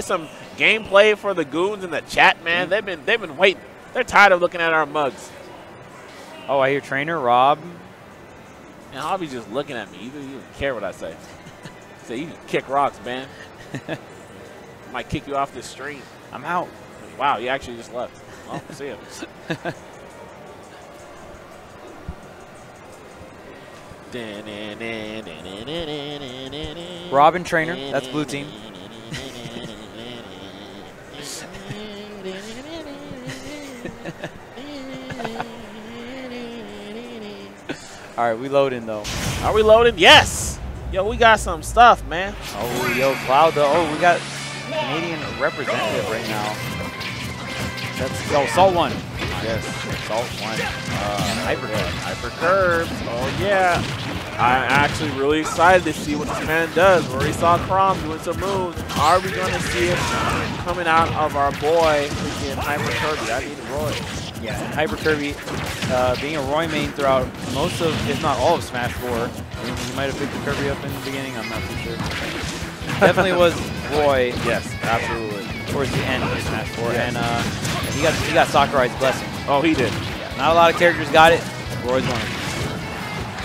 some gameplay for the goons in the chat, man. Mm-hmm. They've been they've been waiting. They're tired of looking at our mugs. Oh, I hear trainer Rob. And Hobby's just looking at me. You don't even care what I say. say you can kick rocks, man. Might kick you off this stream. I'm out. Wow, you actually just left. Well, see ya. Robin trainer. That's blue team. All right, we loading though. Are we loading? Yes. Yo, we got some stuff, man. Oh, yo, Cloud though. Oh, we got Canadian representative right now. That's yo, Salt One. Yes, Salt One. Uh, hyper Hyper Kirby. Oh yeah. I'm actually really excited to see what this man does. We already saw Chrom doing some moves. Are we going to see it coming out of our boy, freaking Hyper Kirby? I need Roy. Yeah, Hyper Kirby, uh, being a Roy main throughout most of, if not all of Smash 4. I mean, he might have picked the Kirby up in the beginning, I'm not too sure. Definitely was Roy. Yes, absolutely. Towards the end of Smash 4, yes. and uh, he got he got Sakurai's blessing. Oh, he did. Yeah, not a lot of characters got it. Roy's one of them. It's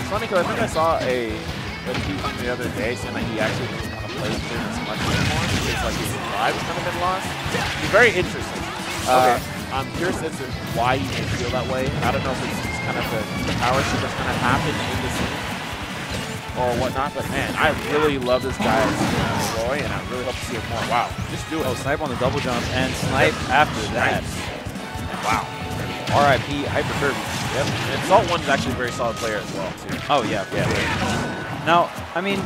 funny because I think I saw a, a tweet from the other day saying that he actually didn't want to play Spin as much anymore because like his vibe has kind of been lost. It's very interesting. Okay. Uh, I'm curious as to why you may feel that way. I don't know if it's just kind of the, the power shift that's kind of happened in the scene or whatnot, but man, I really love this guy Roy, and I really hope to see it more. Wow, just do it. Oh, snipe on the double jump and snipe after that. Wow. RIP Hyper Kirby. Yep. And Salt One is actually a very solid player as well, too. Oh, yeah. Yeah. Now, I mean,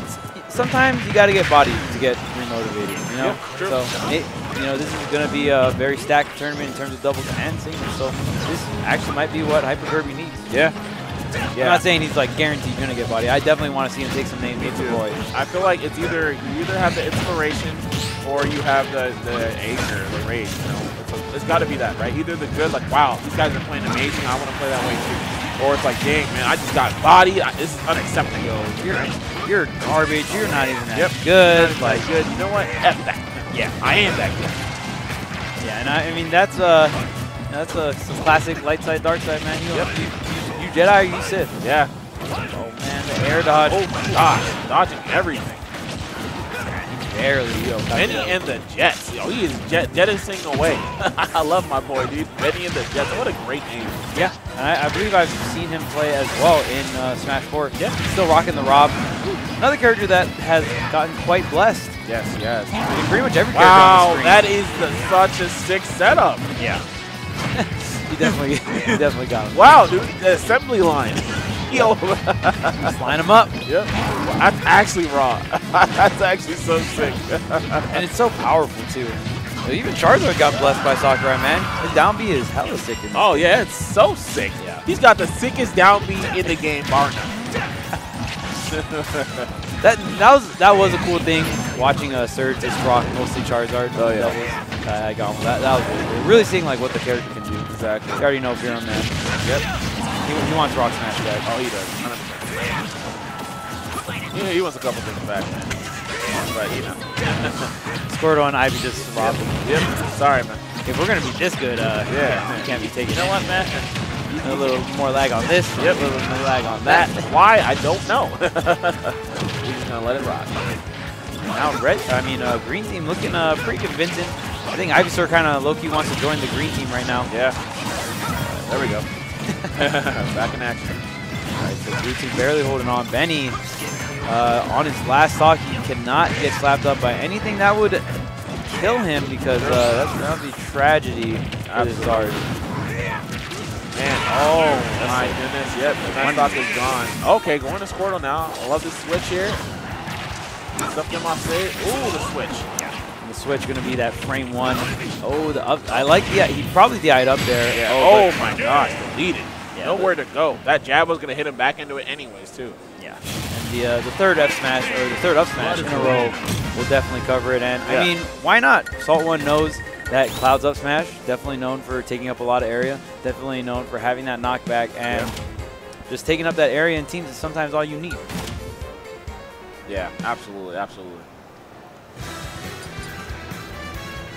sometimes you got to get bodied to get remotivated, you know? Yep, true. So, it, you know, this is going to be a very stacked tournament in terms of doubles and singles. So this actually might be what Hyper Kirby needs. Yeah. Yeah. I'm not saying he's like guaranteed going to get body. I definitely want to see him take some names the boys. I feel like it's either you either have the inspiration or you have the the anger, the rage. You know, it's, it's got to be that, right? Either the good, like wow, these guys are playing amazing. I want to play that way too. Or it's like, dang man, I just got body. I, this is unacceptable. You're you're garbage. You're not even that yep. good. Not like good. You know what? F that. Yeah, I am that good. Yeah, and I, I mean that's uh that's uh, some classic light side, dark side, man. You, yep. you, you, you Jedi, you Sith. Yeah. Oh man, the air dodge. Oh my gosh, dodging everything. Barely, yo. Benny and the Jets. Yo, he is jet jettisoning away. I love my boy, dude. Benny and the Jets. What a great name. Yeah, I, I, believe I've seen him play as well in uh, Smash 4. Yeah. Still rocking the Rob. Another character that has gotten quite blessed. Yes, yes. Pretty much every character. wow, that is the, such a sick setup. Yeah. he definitely, he definitely got him. Wow, dude, the assembly line. Just line them up. Yep. That's actually raw. That's actually so sick. and it's so powerful, too. Even Charizard got blessed by Sakurai, man. His down B is hella sick. oh, yeah, it's so sick. Yeah. He's got the sickest down B in the game, bar that that was that was a cool thing watching uh, Surge just rock mostly Charizard. Oh yeah, uh, I got him. That, that was really cool. Really seeing like what the character can do. Exactly. You already know if you're on that. Yep. He, he wants Rock Smash back. Oh, he does. 100%. Yeah, he wants a couple things back, man. But you know. Squirtle and Ivy just robbed him. Yep. Sorry, man. If we're gonna be this good, uh, yeah, you can't be taking. You know what, man? A little more lag on this. Yep. A little more lag on that. Why? I don't know. We're just gonna let it rock. Now red, I mean uh, green team looking uh, pretty convincing. I think Ivysaur kind of low-key wants to join the green team right now. Yeah. There we go. Back in action. All right, so barely holding on. Benny uh, on his last stock, he cannot get slapped up by anything that would kill him because uh, that would be tragedy for this guard. Man, oh my goodness, yep, that stock is gone. Okay, going to Squirtle now. I love this switch here. Stuff them off stage. Ooh, the switch. The switch going to be that frame one. Oh, the up. I like the. He probably DI'd up there. Yeah. Oh, oh my gosh, deleted. Yeah, Nowhere to go. That jab was going to hit him back into it anyways, too. Yeah. And the uh, the third F smash or the third up smash in a row will definitely cover it. And yeah. I mean, why not? Salt One knows that Cloud's up smash, definitely known for taking up a lot of area, definitely known for having that knockback, and yeah. just taking up that area in teams is sometimes all you need. Yeah, absolutely, absolutely.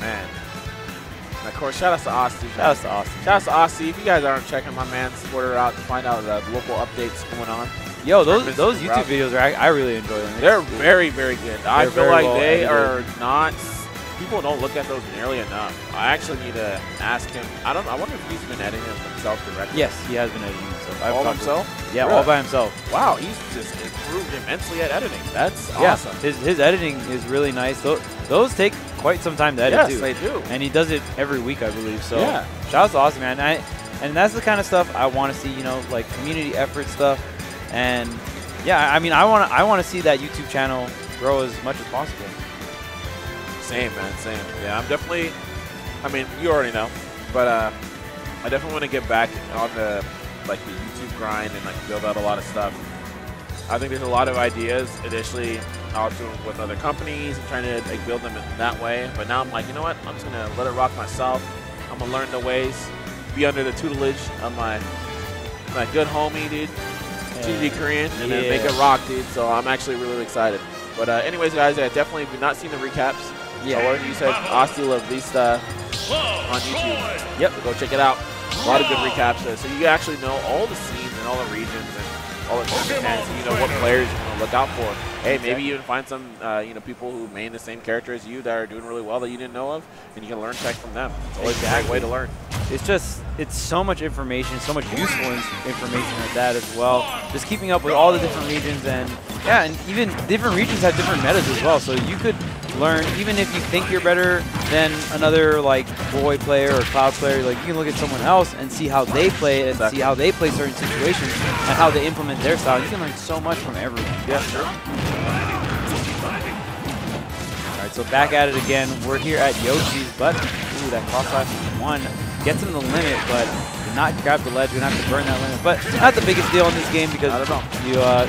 Man. And of course, shout out to Austin. That was awesome. Shout out to Austin. If you guys aren't checking my man's Twitter out to find out the local updates going on, Yo, those those. YouTube videos are I, I really enjoy them. they're very, very good. I They're feel like well they edited. are not. People don't look at those nearly enough. I actually need to ask him. I don't. I wonder if he's been editing them himself directly. Yes, he has been editing himself. I've all himself. Yeah, all by himself. Wow, he's just improved immensely at editing. That's Yeah, awesome. his his editing is really nice. Those, those take quite some time to edit yes, too. they do. and he does it every week, I believe. So Yeah. shout out to Austin, man. I, and that's the kind of stuff I want to see. You know, like community effort stuff, and yeah, I mean, I want to I want to see that YouTube channel grow as much as possible. Same, man. Same. Yeah, I'm definitely. I mean, you already know, but uh, I definitely want to get back on the like the YouTube grind and like build out a lot of stuff. I think there's a lot of ideas initially out to with other companies and trying to like build them in that way. But now I'm like, you know what? I'm just gonna let it rock myself. I'm gonna learn the ways, be under the tutelage of my my good homie, dude. GG Korean, and then make it rock, dude. So I'm actually really excited. But uh, anyways, guys, yeah, definitely if you've not seen the recaps, Yeah. so what you said, Asti La Vista on YouTube. Yep. So go check it out. A lot of good recaps there. So you actually know all the scenes and all the regions and all the circumstances. You know what players you're going to look out for. Hey, maybe you even find some, uh, you know, people who main the same character as you that are doing really well that you didn't know of, and you can learn tech from them. It's always a great way to learn. It's just it's so much information, so much useful information like that as well. Just keeping up with all the different regions and yeah, and even different regions have different metas as well. So you could learn even if you think you're better than another like Roy player or cloud player, like you can look at someone else and see how they play and Exactly. see how they play certain situations and how they implement their style. You can learn so much from everyone. Yeah, sure. All right, so back at it again. We're here at Yoshi's, but ooh, that cross slash one gets him the limit, but did not grab the ledge. We're Gonna have to burn that limit, but not the biggest deal in this game because Not at all. you uh,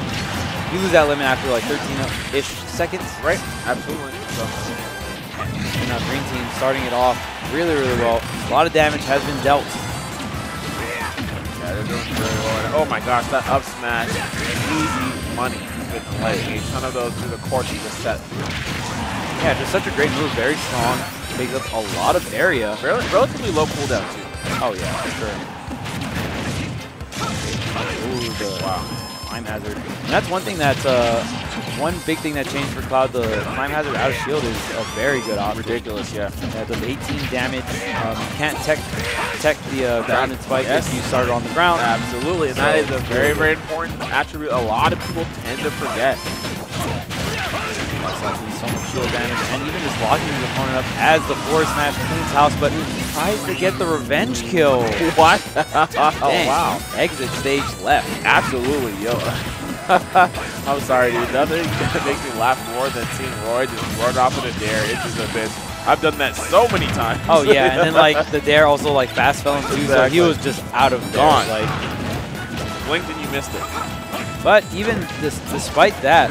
you lose that limit after like 13-ish seconds. Right? Absolutely. So, And uh, green team starting it off really, really well. A lot of damage has been dealt. yeah, they're doing very well. Oh my gosh, that up smash, easy money. Good play. A ton of those through the course of the set. Yeah, just such a great move. Very strong. Takes up a lot of area. Rel- relatively low cooldown too. Oh yeah, for sure. Ooh, the Wow. Climhazzard. And that's one thing that's uh, one big thing that changed for Cloud. The Climhazzard out of shield is a very good option. Ridiculous, yeah. Yeah, it does 18 damage. Um, you can't tech tech the uh, and spike Yes. if you start on the ground. Absolutely, and that is a very, very important attribute a lot of people tend to forget. So much shield damage, and even just locking his opponent up as the forward smash cleans house, but tries to get the revenge kill. What? oh, wow. Exit stage left. Absolutely, yo. I'm sorry, dude. Nothing makes me laugh more than seeing Roy just run off in a dair into the abyss. I've done that so many times. Oh yeah, and then like the dair also like fast fell into, too, so he was just out of there. Gone. Like, blinked and you missed it. but even this, despite that,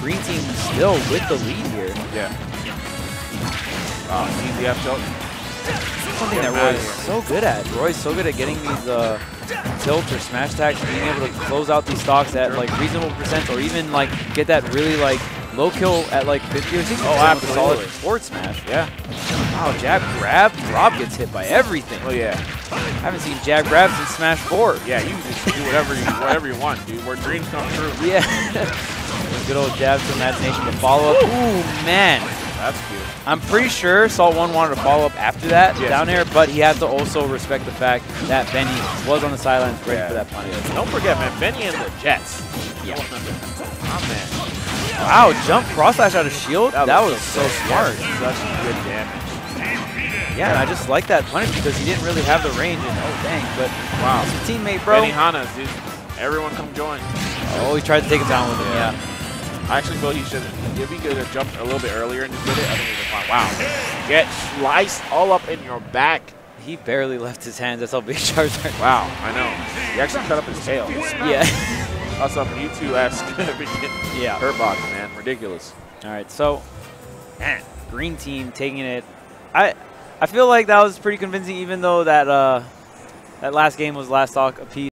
green team still with the lead here. Yeah. Oh, easy F tilt. Something that Roy's so good at. Roy's so good at getting these uh, tilt or smash attacks, being able to close out these stocks at like reasonable percent, or even like get that really like low kill at like 50 or 60 Oh, percent with a solid forward smash. Yeah. Wow, jab grab, drop gets hit by everything. Oh yeah. I haven't seen jab grab since Smash 4. Yeah. You just do whatever you whatever you want, dude. Where dreams come true. Yeah. Good old jab to imagination to follow up. Ooh, man. That's cute. I'm pretty sure Salt 1 wanted to follow up after that Yes, down he air, but he had to also respect the fact that Benny was on the sidelines ready Yeah. for that punish. Don't forget, man. Benny and the Jets. Yeah. Oh man. Wow, jump cross slash out of shield? That, was, so smart. Such good damage. Yeah, and I just like that punish because he didn't really have the range. And oh, dang. But Wow. it's a teammate, bro. Benny Hanna, dude. Everyone come join. Oh, he tried to take it down with him, Yeah. yeah. I actually feel he should. If he could have jumped a little bit earlier and just did it, I think he would have Wow. Get sliced all up in your back. He barely left his hands. That's how big Charizard Wow, I know. He actually cut up his tail. Yeah. That's some Mewtwo-esque yeah. Hurtbox, man. Ridiculous. All right, so man, green team taking it. I I feel like that was pretty convincing, even though that uh, that last game was last talk apiece.